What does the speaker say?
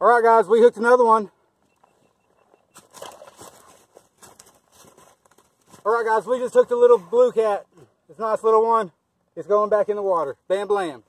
All right, guys, we hooked another one. All right, guys, we just hooked a little blue cat. It's a nice little one. It's going back in the water. Bam, blam.